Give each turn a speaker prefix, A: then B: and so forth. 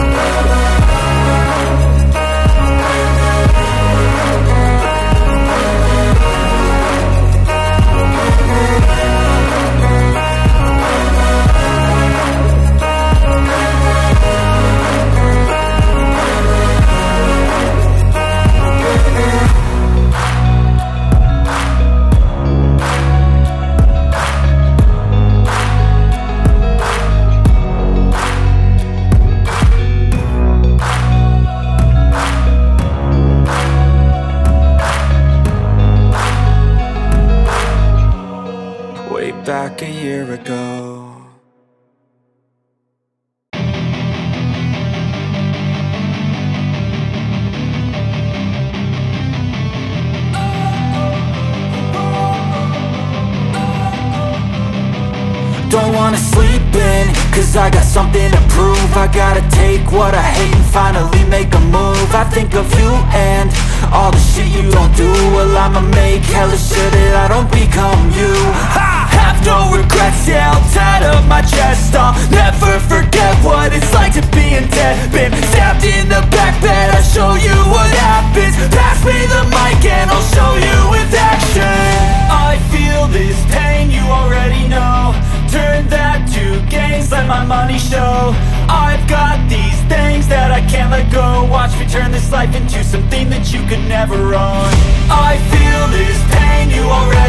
A: Oh, oh, oh, back a year ago. Don't wanna sleep in, cause I got something to prove. I gotta take what I hate and finally make a move. I think of you and all the shit you don't do. Well I'ma make hella sure that I don't become you. Ha! Have no regrets, yeah I'll tie up my chest. I'll never forget what it's like to be in debt. Been stabbed in the back bed I'll show you what happens. Pass me the mic and I'll show you with action. I feel this pain, you already know. Turn that to gains, let my money show. I've got turn this life into something that you could never own. I feel this pain you already